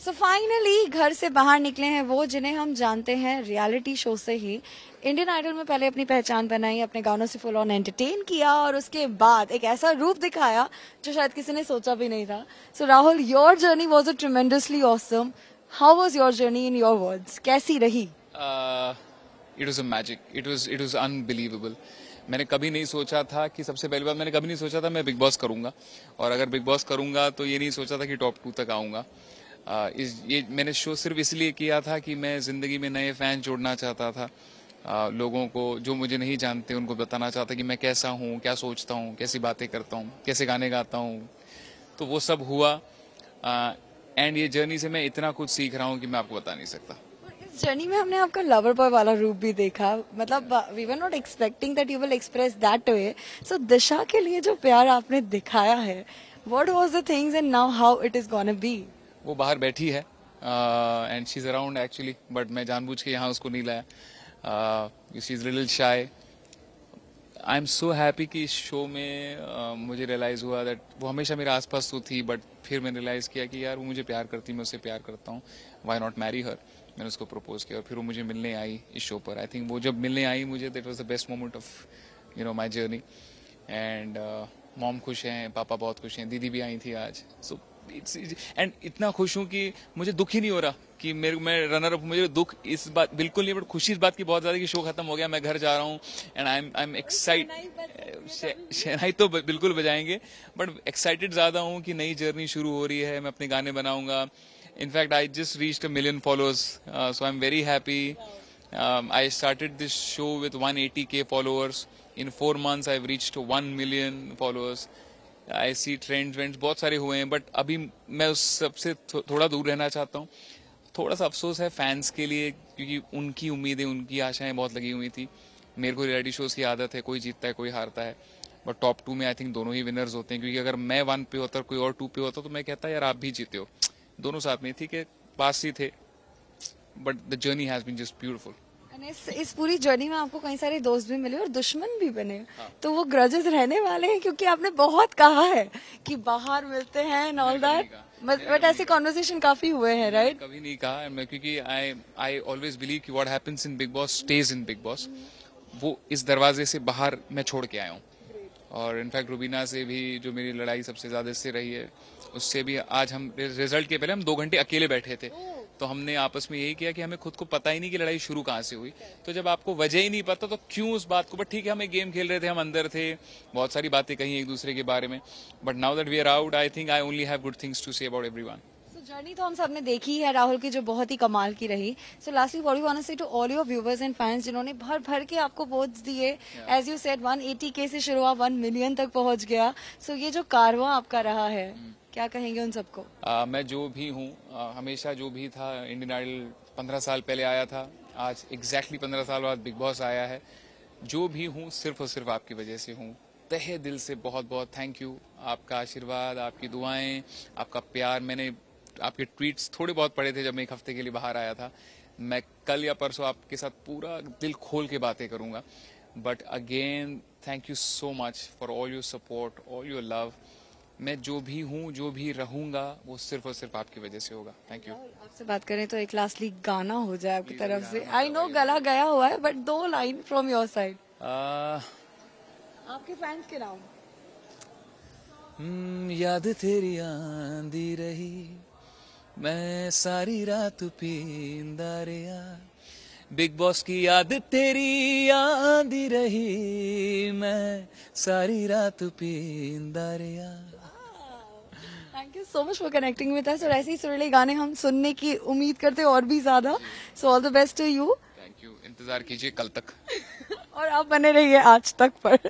So finally घर से बाहर निकले हैं वो, जिन्हें हम जानते हैं रियलिटी शो से ही। इंडियन आइडल में पहले अपनी पहचान बनाई, अपने गानों से फुल ऑन एंटरटेन किया और उसके बाद एक ऐसा रूप दिखाया, जो शायद किसी ने सोचा भी नहीं था। So Rahul your journey was a tremendously awesome how was your journey in your words कैसी रही? It was a magic it was it was unbelievable मैंने कभी नहीं सोचा था कि सबसे पहली बार मैंने कभी नहीं सोचा था मैं बिग बॉस करूँगा। और अगर बिग बॉस करूँगा तो ये नहीं सोचा था कि टॉप टू तक आऊँगा। इस ये मैंने शो सिर्फ़ इसलिए किया था कि मैं ज़िंदगी में नए फ़ैन जोड़ना चाहता था। आ, लोगों को जो मुझे नहीं जानते उनको बताना चाहता कि मैं कैसा हूँ क्या सोचता हूँ कैसी बातें करता हूँ कैसे गाने गाता हूँ। तो वो सब हुआ। एंड ये जर्नी से मैं इतना कुछ सीख रहा हूँ कि मैं आपको बता नहीं सकता। इस जर्नी में हमने आपका लवर बॉय वाला रूप भी देखा। मतलब we were not expecting that you will express that way so Disha के लिए जो प्यार आपने दिखाया है what was the things and now how it is gonna be वो बाहर बैठी है and she is around actually but मैं जानबूझ के यहाँ उसको नहीं लाया। शी इज़ लिटिल शाई आई एम सो हैप्पी कि इस शो में uh, मुझे रियलाइज़ हुआ दैट वो हमेशा मेरे आसपास तो थी बट फिर मैंने रियलाइज़ किया कि यार वो मुझे प्यार करती मैं उससे प्यार करता हूँ। वाई नॉट मैरी हर मैंने उसको प्रपोज किया और फिर वो मुझे मिलने आई इस शो पर। आई थिंक वो जब मिलने आई मुझे that was the best moment of you know my journey and mom खुश हैं पापा बहुत खुश हैं दीदी भी आई थी आज। सो so, एंड इतना खुश हूँ कि मुझे दुख ही नहीं हो रहा कि मेरे मैं रनर अप मुझे दुख इस बात बिल्कुल नहीं बट खुशी इस बात की बहुत ज़्यादा कि शो खत्म हो गया मैं घर जा रहा हूँ and I am I am excite शहनाई तो बिल्कुल बजाएँगे बट एक्साइटेड ज़्यादा हूँ कि नई जर्नी शुरू हो रही है मैं अपने गाने बनाऊँगा। In fact I just reach a million followers so I am very happy I started this show with one eighty K followers in four months I reached one million followers I see trend vends बहुत सारे हुए हैं but अभी मैं उस सबसे थो, थोड़ा दूर रहना चाहता हूँ। थोड़ा सा अफसोस है फैंस के लिए क्योंकि उनकी उम्मीदें उनकी आशाएँ बहुत लगी हुई थी। मेरे को रियलिटी शोज़ की आदत है कोई जीतता है कोई हारता है। बट टॉप टू में आई थिंक दोनों ही विनर्स होते हैं क्योंकि अगर मैं वन पे होता कोई और टू पे होता तो मैं कहता यार आप भी जीते हो। दोनों साथ में थी कि पास ही थे but the journey has been just beautiful इस, इस पूरी जर्नी में आपको कई सारे दोस्त भी मिले और दुश्मन भी बने। हाँ। तो वो ग्रजेस रहने वाले हैं क्योंकि आपने बहुत कहा है कि बाहर मिलते हैं एंड ऑल दैट बट ऐसे कॉन्वर्सेशन काफ़ी हुए हैं राइट कभी नहीं कहा मैं क्योंकि आई आई ऑलवेज बिलीव कि what happens in Bigg Boss stage in Bigg Boss वो इस दरवाजे से बाहर मैं छोड़ के आया हूँ। और इनफैक्ट रूबीना से भी जो मेरी लड़ाई सबसे ज़्यादा इससे रही है, उससे भी आज हम रिज़ल्ट के पहले हम दो घंटे अकेले बैठे थे। तो हमने आपस में यही किया कि हमें खुद को पता ही नहीं कि लड़ाई शुरू कहाँ से हुई। तो जब आपको वजह ही नहीं पता तो क्यों उस बात को? बट ठीक है, हम एक गेम खेल रहे थे, हम अंदर थे, बहुत सारी बातें कही एक दूसरे के बारे में। But now that we are out I think I only have good things to say about every journey तो हम सबने देखी है राहुल की जो बहुत ही कमाल की रही। So lastly what you want say to all your viewers and fans जिन्होंने भर भर के आपको वोट्स दिए? एज यू सेड 180 के से शुरू हुआ 1 मिलियन तक पहुँच गया। सो so, ये जो कारवा आपका रहा है hmm. क्या कहेंगे उन सबको? मैं जो भी हूँ हमेशा जो भी था इंडियन आइडल पंद्रह साल पहले आया था आज एग्जैक्टली पंद्रह साल बाद बिग बॉस आया है। जो भी हूँ सिर्फ़ और सिर्फ़ आपकी वजह से हूँ। तहे दिल से बहुत बहुत थैंक यू आपका आशीर्वाद आपकी दुआएँ आपका प्यार मैंने आपके ट्वीट्स थोड़े बहुत पड़े थे जब मैं एक हफ़्ते के लिए बाहर आया था। मैं कल या परसों आपके साथ पूरा दिल खोल के बातें करूँगा। But again thank you so much for all your support all your love मैं जो भी हूँ जो भी रहूँगा वो सिर्फ़ और सिर्फ़ आपकी वजह से होगा। थैंक यू आपसे बात करें तो एक लास्टली गाना हो जाए आपकी तरफ़ से। आई नो गला गया हुआ है बट दो लाइन फ्रॉम योर साइड आपके फैंस के नाम? hmm, याद तेरी आंदी रही। मैं सारी रात पींदा रहा बिग बॉस की याद तेरी आंदी रही। मैं सारी रात पींदा रहा thank you so much for connecting with us और ऐसे ही सुरीले गाने हम सुनने की उम्मीद करते हैं और भी ज़्यादा। So all the best to you thank you इंतज़ार कीजिए कल तक। और आप बने रहिए आज तक पर।